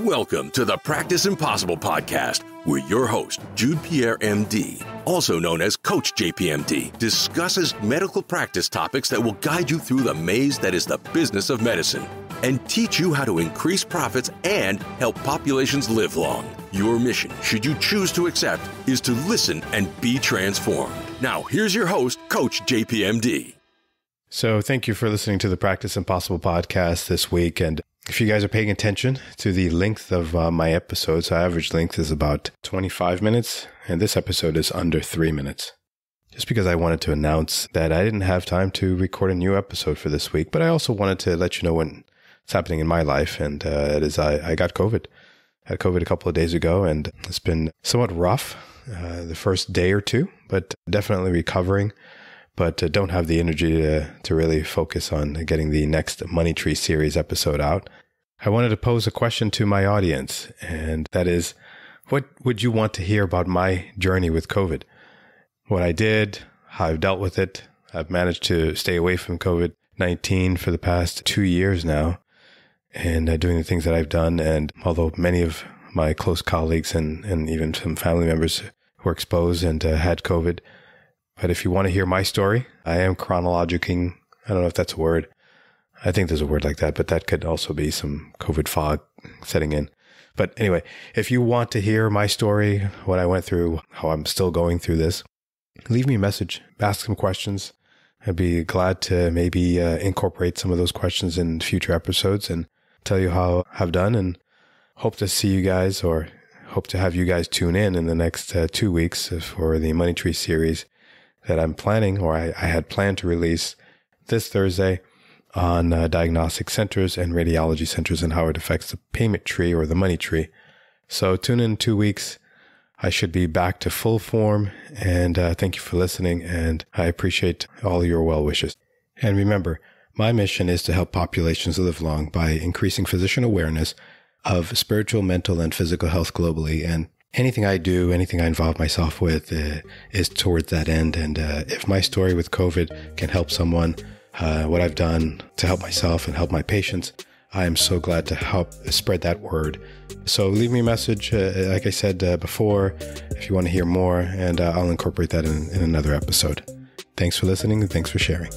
Welcome to the Practice Impossible podcast, where your host, Jude Pierre, MD, also known as Coach JPMD, discusses medical practice topics that will guide you through the maze that is the business of medicine and teach you how to increase profits and help populations live long. Your mission, should you choose to accept, is to listen and be transformed. Now, here's your host, Coach JPMD. So, thank you for listening to the Practice Impossible podcast this week. And if you guys are paying attention to the length of uh, my episodes, the average length is about 25 minutes, and this episode is under three minutes. Just because I wanted to announce that I didn't have time to record a new episode for this week, but I also wanted to let you know what's happening in my life, and uh, it is I, I got COVID. I had COVID a couple of days ago, and it's been somewhat rough uh, the first day or two, but definitely recovering but uh, don't have the energy to, to really focus on getting the next Money Tree series episode out. I wanted to pose a question to my audience, and that is what would you want to hear about my journey with COVID? What I did, how I've dealt with it. I've managed to stay away from COVID 19 for the past two years now and uh, doing the things that I've done. And although many of my close colleagues and, and even some family members were exposed and uh, had COVID, but if you want to hear my story, I am chronologicing. I don't know if that's a word. I think there's a word like that, but that could also be some COVID fog setting in. But anyway, if you want to hear my story, what I went through, how I'm still going through this, leave me a message, ask some questions. I'd be glad to maybe uh, incorporate some of those questions in future episodes and tell you how I've done and hope to see you guys or hope to have you guys tune in in the next uh, two weeks for the Money Tree series that I'm planning or I, I had planned to release this Thursday on uh, diagnostic centers and radiology centers and how it affects the payment tree or the money tree. So tune in two weeks. I should be back to full form. And uh, thank you for listening. And I appreciate all your well wishes. And remember, my mission is to help populations live long by increasing physician awareness of spiritual, mental, and physical health globally and anything I do, anything I involve myself with uh, is towards that end. And uh, if my story with COVID can help someone, uh, what I've done to help myself and help my patients, I am so glad to help spread that word. So leave me a message, uh, like I said uh, before, if you want to hear more, and uh, I'll incorporate that in, in another episode. Thanks for listening and thanks for sharing.